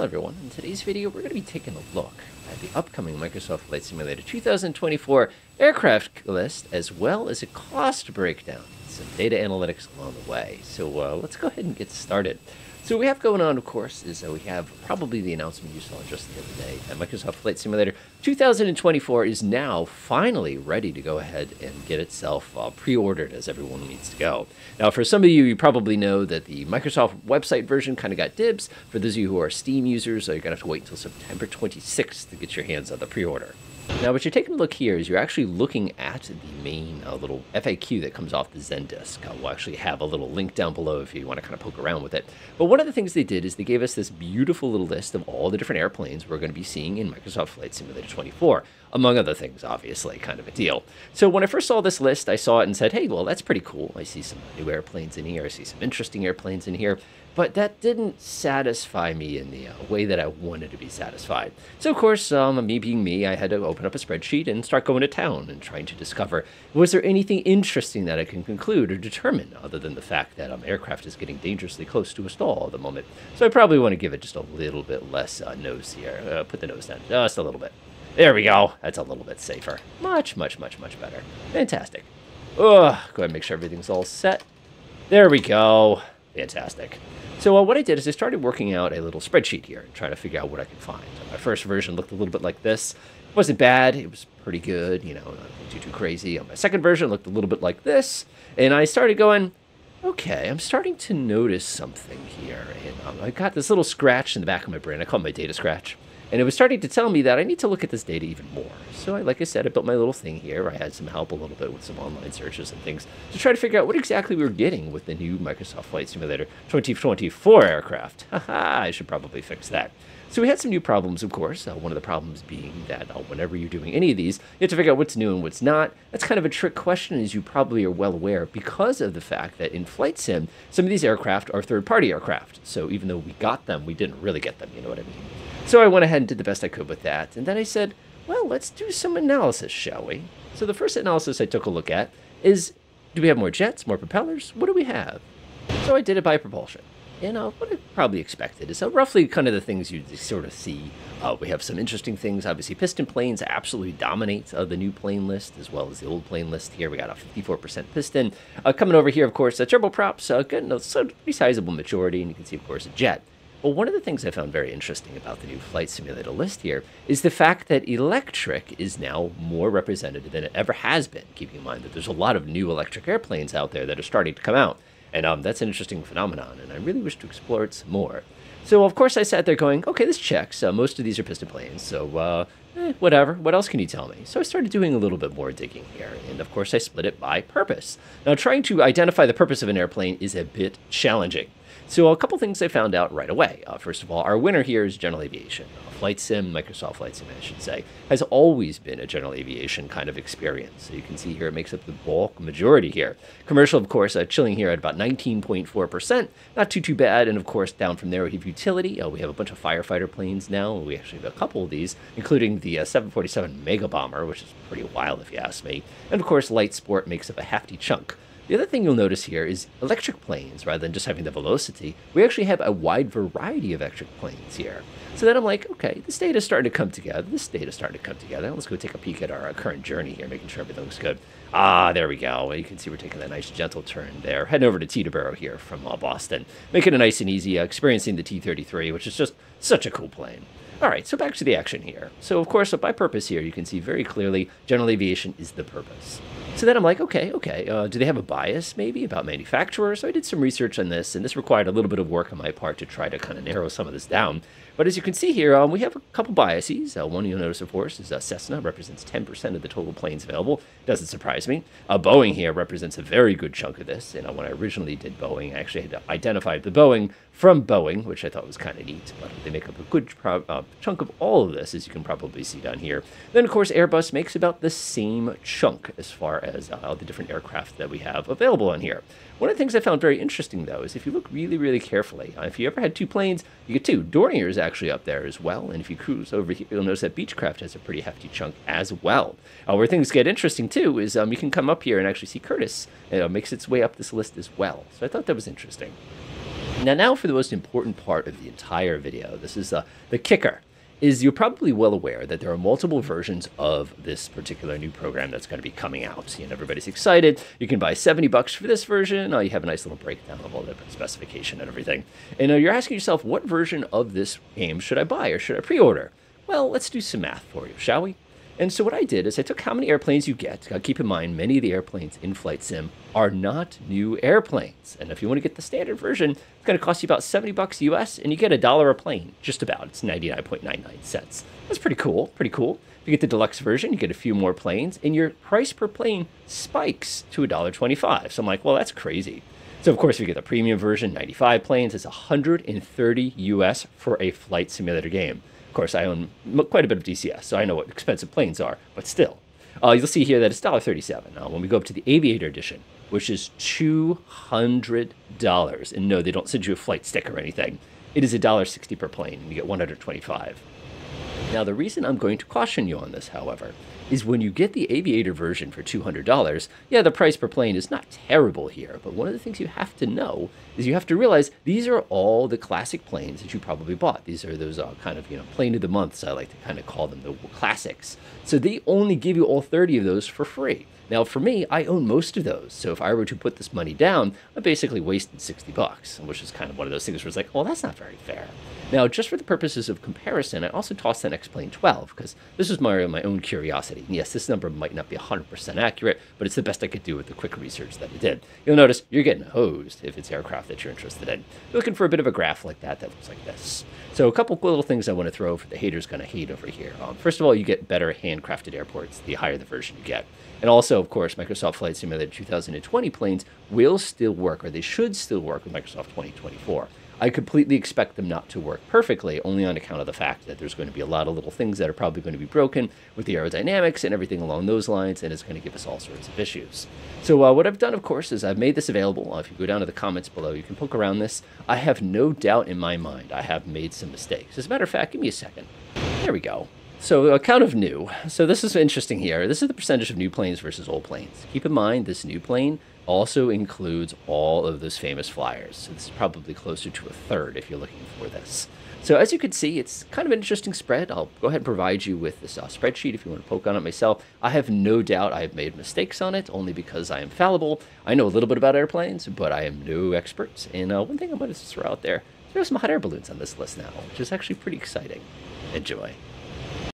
Hello everyone, in today's video we're going to be taking a look at the upcoming Microsoft Flight Simulator 2024 aircraft list as well as a cost breakdown, and some data analytics along the way. So uh, let's go ahead and get started. So what we have going on, of course, is that we have probably the announcement you saw just the other day that Microsoft Flight Simulator 2024 is now finally ready to go ahead and get itself uh, pre-ordered as everyone needs to go. Now, for some of you, you probably know that the Microsoft website version kind of got dibs. For those of you who are Steam users, uh, you're going to have to wait until September 26th to get your hands on the pre-order. Now, what you're taking a look here is you're actually looking at the main uh, little FAQ that comes off the Zendesk. Uh, we'll actually have a little link down below if you want to kind of poke around with it. But one of the things they did is they gave us this beautiful little list of all the different airplanes we're going to be seeing in Microsoft Flight Simulator 24, among other things, obviously, kind of a deal. So when I first saw this list, I saw it and said, hey, well, that's pretty cool. I see some new airplanes in here. I see some interesting airplanes in here but that didn't satisfy me in the uh, way that I wanted to be satisfied. So, of course, um, me being me, I had to open up a spreadsheet and start going to town and trying to discover was there anything interesting that I can conclude or determine other than the fact that um, aircraft is getting dangerously close to a stall at the moment. So, I probably want to give it just a little bit less uh, nose here. Uh, put the nose down just a little bit. There we go. That's a little bit safer. Much, much, much, much better. Fantastic. Ugh, go ahead and make sure everything's all set. There we go. Fantastic. So uh, what I did is I started working out a little spreadsheet here and trying to figure out what I could find. So my first version looked a little bit like this. It wasn't bad. It was pretty good, you know, not too, too crazy. On my second version looked a little bit like this. And I started going, okay, I'm starting to notice something here. And um, I got this little scratch in the back of my brain. I call it my data scratch. And it was starting to tell me that I need to look at this data even more. So, I, like I said, I built my little thing here. I had some help a little bit with some online searches and things to try to figure out what exactly we were getting with the new Microsoft Flight Simulator 2024 aircraft. Haha, I should probably fix that. So we had some new problems, of course. Uh, one of the problems being that uh, whenever you're doing any of these, you have to figure out what's new and what's not. That's kind of a trick question, as you probably are well aware, because of the fact that in Flight Sim, some of these aircraft are third-party aircraft. So even though we got them, we didn't really get them, you know what I mean? So I went ahead and did the best I could with that. And then I said, well, let's do some analysis, shall we? So the first analysis I took a look at is, do we have more jets, more propellers? What do we have? So I did it by propulsion. You know, what I probably expected is uh, roughly kind of the things you sort of see. Uh, we have some interesting things. Obviously, piston planes absolutely dominate uh, the new plane list as well as the old plane list here. We got a 54% piston. Uh, coming over here, of course, uh, turboprops, uh, good, so pretty sizable majority. And you can see, of course, a jet. Well, one of the things I found very interesting about the new flight simulator list here is the fact that electric is now more represented than it ever has been, keeping in mind that there's a lot of new electric airplanes out there that are starting to come out. And um, that's an interesting phenomenon, and I really wish to explore it some more. So, of course, I sat there going, okay, this checks. Uh, most of these are piston planes, so uh, eh, whatever. What else can you tell me? So I started doing a little bit more digging here, and of course, I split it by purpose. Now, trying to identify the purpose of an airplane is a bit challenging. So a couple things I found out right away. Uh, first of all, our winner here is general aviation. Uh, Flight Sim, Microsoft Flight Sim, I should say, has always been a general aviation kind of experience. So you can see here it makes up the bulk majority here. Commercial, of course, uh, chilling here at about 19.4%. Not too, too bad. And of course, down from there we have utility. Uh, we have a bunch of firefighter planes now. We actually have a couple of these, including the uh, 747 Mega Bomber, which is pretty wild if you ask me. And of course, light sport makes up a hefty chunk. The other thing you'll notice here is electric planes, rather than just having the velocity, we actually have a wide variety of electric planes here. So then I'm like, okay, this data is starting to come together. This data is starting to come together. Let's go take a peek at our uh, current journey here, making sure everything looks good. Ah, there we go. You can see we're taking that nice gentle turn there. Heading over to Teterboro here from uh, Boston. Making it nice and easy, uh, experiencing the T-33, which is just such a cool plane. All right, so back to the action here. So, of course, by purpose here, you can see very clearly general aviation is the purpose. So then I'm like, okay, okay, uh, do they have a bias maybe about manufacturers? So I did some research on this, and this required a little bit of work on my part to try to kind of narrow some of this down. But as you can see here, um, we have a couple biases. Uh, one you'll notice, of course, is uh, Cessna represents 10% of the total planes available. Doesn't surprise me. Uh, Boeing here represents a very good chunk of this. And when I originally did Boeing, I actually had identified the Boeing from Boeing, which I thought was kind of neat. But they make up a good uh, chunk of all of this, as you can probably see down here. Then, of course, Airbus makes about the same chunk as far as uh, the different aircraft that we have available on here. One of the things I found very interesting, though, is if you look really, really carefully, uh, if you ever had two planes, you get two. Dornier is actually up there as well, and if you cruise over here, you'll notice that Beechcraft has a pretty hefty chunk as well. Uh, where things get interesting, too, is um, you can come up here and actually see Curtiss. It uh, makes its way up this list as well. So I thought that was interesting. Now, now for the most important part of the entire video. This is uh, the kicker is you're probably well aware that there are multiple versions of this particular new program that's going to be coming out. And everybody's excited. You can buy 70 bucks for this version. Oh, you have a nice little breakdown of all the specification and everything. And you're asking yourself, what version of this game should I buy or should I pre-order? Well, let's do some math for you, shall we? And so what I did is I took how many airplanes you get. Now keep in mind, many of the airplanes in Flight Sim are not new airplanes. And if you want to get the standard version, it's going to cost you about 70 bucks US, and you get a dollar a plane, just about. It's 99.99 cents. That's pretty cool, pretty cool. If you get the deluxe version, you get a few more planes, and your price per plane spikes to $1.25. So I'm like, well, that's crazy. So of course, if you get the premium version, 95 planes, it's 130 US for a flight simulator game. Of course, I own quite a bit of DCS, so I know what expensive planes are, but still. Uh, you'll see here that it's $1.37. Now, when we go up to the Aviator Edition, which is $200, and no, they don't send you a flight stick or anything. It is $1.60 per plane, and you get 125. Now, the reason I'm going to caution you on this, however, is when you get the Aviator version for $200, yeah, the price per plane is not terrible here, but one of the things you have to know is you have to realize these are all the classic planes that you probably bought. These are those uh, kind of, you know, plane of the months, I like to kind of call them, the classics. So they only give you all 30 of those for free. Now, for me, I own most of those. So if I were to put this money down, I basically wasted 60 bucks, which is kind of one of those things where it's like, well, that's not very fair. Now, just for the purposes of comparison, I also tossed in X-Plane 12 because this was my, my own curiosity. Yes, this number might not be 100% accurate, but it's the best I could do with the quick research that I did. You'll notice you're getting hosed if it's aircraft that you're interested in. You're looking for a bit of a graph like that that looks like this. So a couple little things I want to throw for the haters going to hate over here. Um, first of all, you get better handcrafted airports the higher the version you get. And also, of course, Microsoft Flight Simulator 2020 planes will still work, or they should still work with Microsoft 2024. I completely expect them not to work perfectly, only on account of the fact that there's going to be a lot of little things that are probably going to be broken with the aerodynamics and everything along those lines, and it's going to give us all sorts of issues. So uh, what I've done, of course, is I've made this available. Uh, if you go down to the comments below, you can poke around this. I have no doubt in my mind I have made some mistakes. As a matter of fact, give me a second. There we go. So account of new. So this is interesting here. This is the percentage of new planes versus old planes. Keep in mind this new plane also includes all of those famous flyers. So this is probably closer to a third if you're looking for this. So as you can see, it's kind of an interesting spread. I'll go ahead and provide you with this uh, spreadsheet if you want to poke on it myself. I have no doubt I have made mistakes on it, only because I am fallible. I know a little bit about airplanes, but I am no expert. And uh, one thing I'm going to throw out there, there are some hot air balloons on this list now, which is actually pretty exciting. Enjoy.